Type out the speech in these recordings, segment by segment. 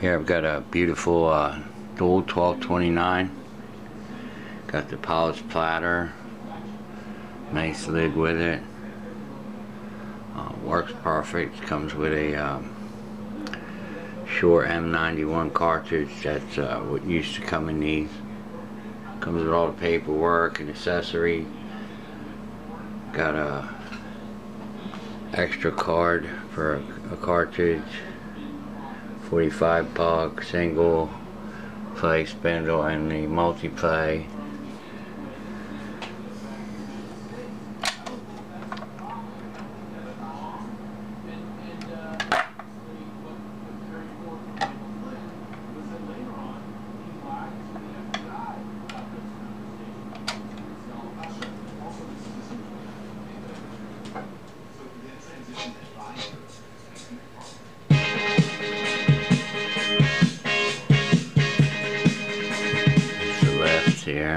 Here I've got a beautiful uh, dual 1229. Got the polished platter. Nice lid with it. Uh, works perfect. Comes with a um, Shure M91 cartridge. That's uh, what used to come in these. Comes with all the paperwork and accessory. Got a extra card for a, a cartridge. 45 puck single play spindle and the multi-play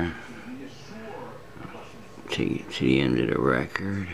left here to, to the end of the record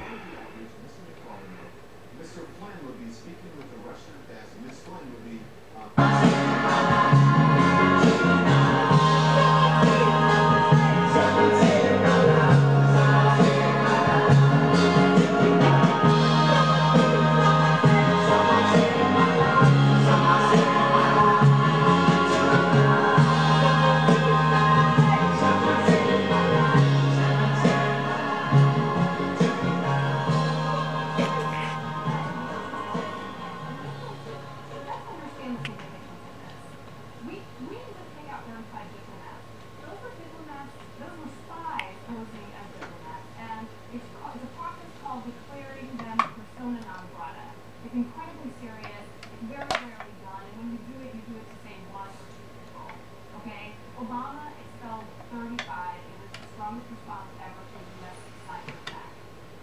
the strongest response ever to a U.S. cyber attack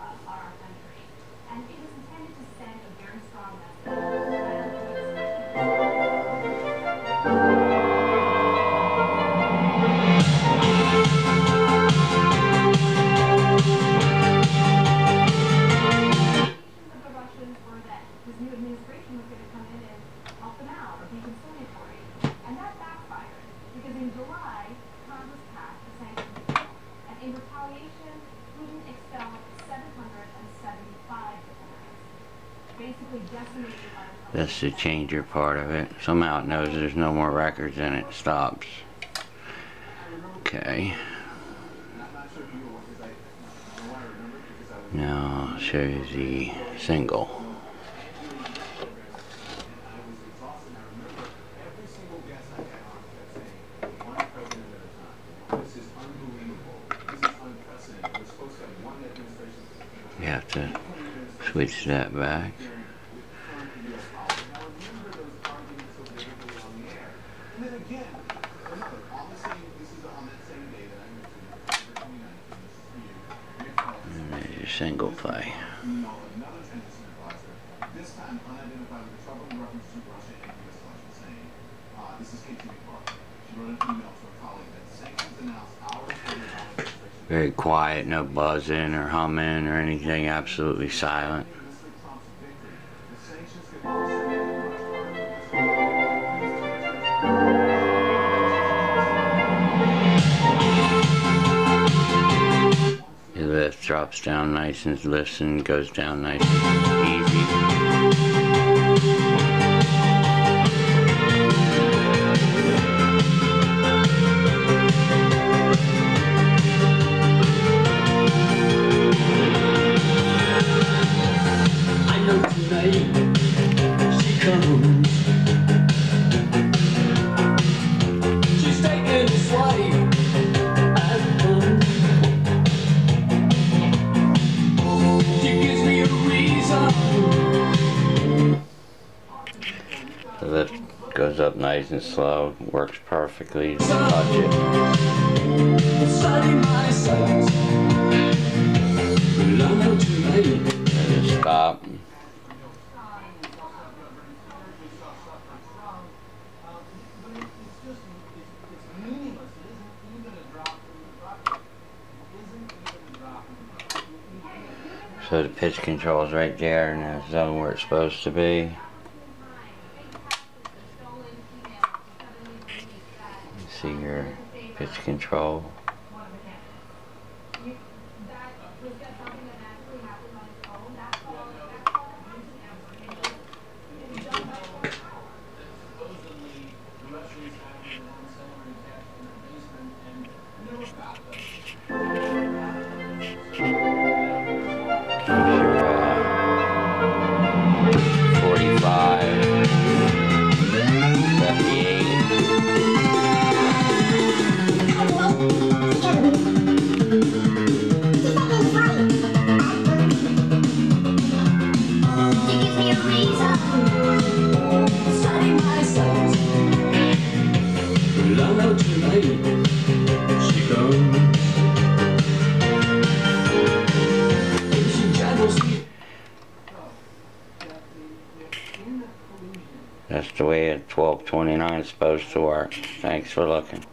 uh, on our country. And it was intended to send a very strong message. That's the changer part of it. Somehow it knows there's no more records and it stops. Okay. You to now I'll show you the single. I was exhausted. and I remember Obama administration very quiet no buzzing or humming or anything absolutely silent drops down nice and lifts and goes down nice and easy nice and slow works perfectly touch it stop So the pitch control is right there in the zone where it's supposed to be. your pitch control. the way at 1229 is supposed to work. Thanks for looking.